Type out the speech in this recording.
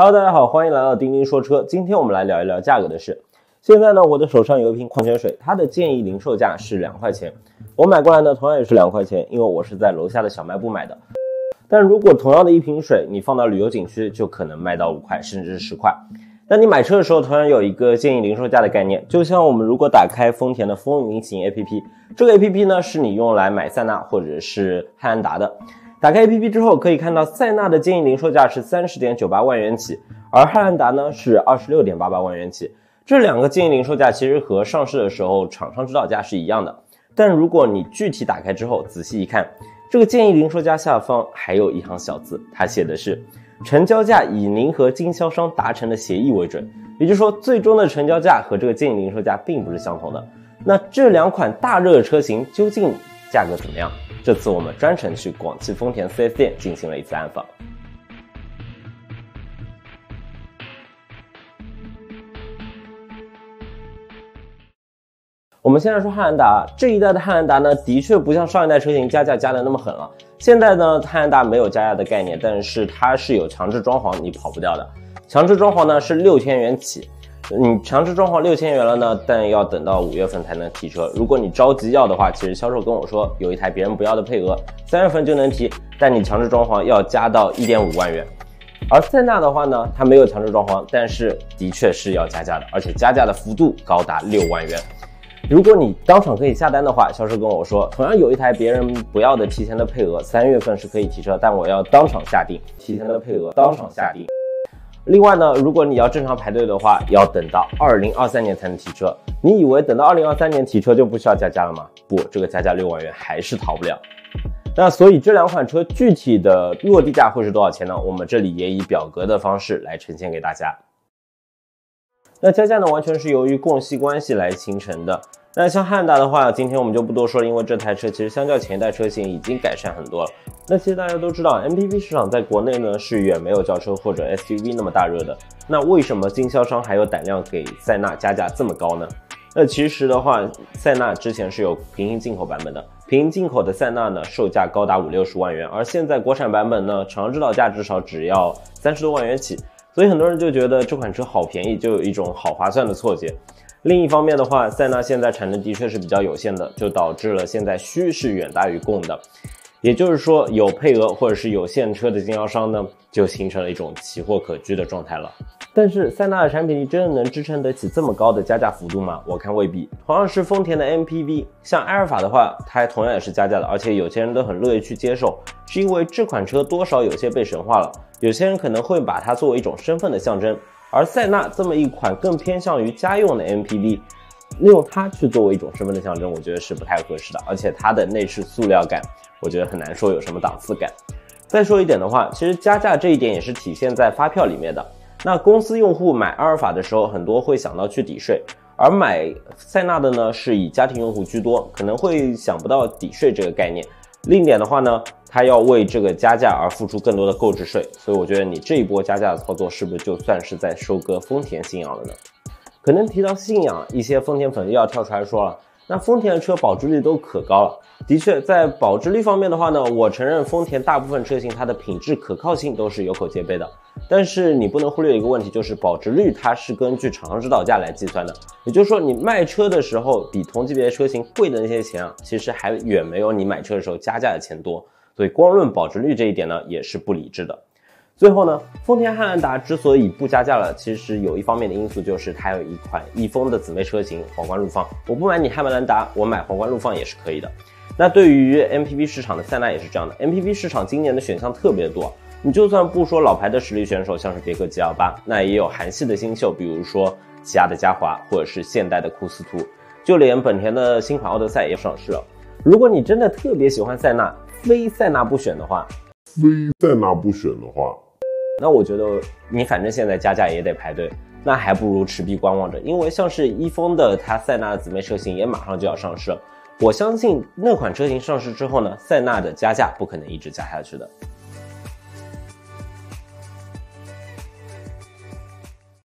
Hello，大家好，欢迎来到钉钉说车。今天我们来聊一聊价格的事。现在呢，我的手上有一瓶矿泉水，它的建议零售价是两块钱。我买过来呢，同样也是两块钱，因为我是在楼下的小卖部买的。但如果同样的一瓶水，你放到旅游景区，就可能卖到五块，甚至是十块。那你买车的时候，同样有一个建议零售价的概念，就像我们如果打开丰田的风云行 APP，这个 APP 呢是你用来买塞纳或者是汉兰达的。打开 APP 之后，可以看到塞纳的建议零售价是三十点九八万元起，而汉兰达呢是二十六点八八万元起。这两个建议零售价其实和上市的时候厂商指导价是一样的。但如果你具体打开之后仔细一看，这个建议零售价下方还有一行小字，它写的是成交价以您和经销商达成的协议为准，也就是说最终的成交价和这个建议零售价并不是相同的。那这两款大热车型究竟价格怎么样？这次我们专程去广汽丰田 4S 店进行了一次暗访。我们先来说汉兰达，这一代的汉兰达呢，的确不像上一代车型加价加的那么狠了。现在呢，汉兰达没有加价的概念，但是它是有强制装潢，你跑不掉的。强制装潢呢是六千元起。你强制装潢六千元了呢，但要等到五月份才能提车。如果你着急要的话，其实销售跟我说有一台别人不要的配额，三月份就能提，但你强制装潢要加到一点五万元。而塞纳的话呢，它没有强制装潢，但是的确是要加价的，而且加价的幅度高达六万元。如果你当场可以下单的话，销售跟我说，同样有一台别人不要的提前的配额，三月份是可以提车，但我要当场下定，提前的配额当场下定。另外呢，如果你要正常排队的话，要等到二零二三年才能提车。你以为等到二零二三年提车就不需要加价了吗？不，这个加价六万元还是逃不了。那所以这两款车具体的落地价会是多少钱呢？我们这里也以表格的方式来呈现给大家。那加价呢，完全是由于供需关系来形成的。那像汉达的话，今天我们就不多说了，因为这台车其实相较前一代车型已经改善很多了。那其实大家都知道，MPV 市场在国内呢是远没有轿车或者 SUV 那么大热的。那为什么经销商还有胆量给塞纳加价这么高呢？那其实的话，塞纳之前是有平行进口版本的，平行进口的塞纳呢售价高达五六十万元，而现在国产版本呢，厂商指导价至少只要三十多万元起，所以很多人就觉得这款车好便宜，就有一种好划算的错觉。另一方面的话，塞纳现在产能的确是比较有限的，就导致了现在需是远大于供的，也就是说有配额或者是有现车的经销商呢，就形成了一种奇货可居的状态了。但是塞纳的产品力真的能支撑得起这么高的加价幅度吗？我看未必。同样是丰田的 MPV，像埃尔法的话，它同样也是加价的，而且有些人都很乐意去接受，是因为这款车多少有些被神化了，有些人可能会把它作为一种身份的象征。而塞纳这么一款更偏向于家用的 MPV，利用它去作为一种身份的象征，我觉得是不太合适的。而且它的内饰塑料感，我觉得很难说有什么档次感。再说一点的话，其实加价这一点也是体现在发票里面的。那公司用户买阿尔法的时候，很多会想到去抵税，而买塞纳的呢，是以家庭用户居多，可能会想不到抵税这个概念。另一点的话呢，它要为这个加价而付出更多的购置税，所以我觉得你这一波加价的操作是不是就算是在收割丰田信仰了呢？可能提到信仰，一些丰田粉又要跳出来说了。那丰田的车保值率都可高了，的确，在保值率方面的话呢，我承认丰田大部分车型它的品质可靠性都是有口皆碑的。但是你不能忽略一个问题，就是保值率它是根据厂商指导价来计算的，也就是说你卖车的时候比同级别车型贵的那些钱啊，其实还远没有你买车的时候加价的钱多。所以光论保值率这一点呢，也是不理智的。最后呢，丰田汉兰达之所以不加价了，其实有一方面的因素就是它有一款易风的姊妹车型皇冠陆放。我不买你汉兰达，我买皇冠陆放也是可以的。那对于 MPV 市场的塞纳也是这样的，MPV 市场今年的选项特别多。你就算不说老牌的实力选手，像是别克 GL8，那也有韩系的新秀，比如说起亚的嘉华，或者是现代的库斯图，就连本田的新款奥德赛也上市了。如果你真的特别喜欢塞纳，非塞纳不选的话，非塞纳不选的话。那我觉得你反正现在加价也得排队，那还不如持币观望着。因为像是一丰的它塞纳的姊妹车型也马上就要上市了，我相信那款车型上市之后呢，塞纳的加价不可能一直加下去的。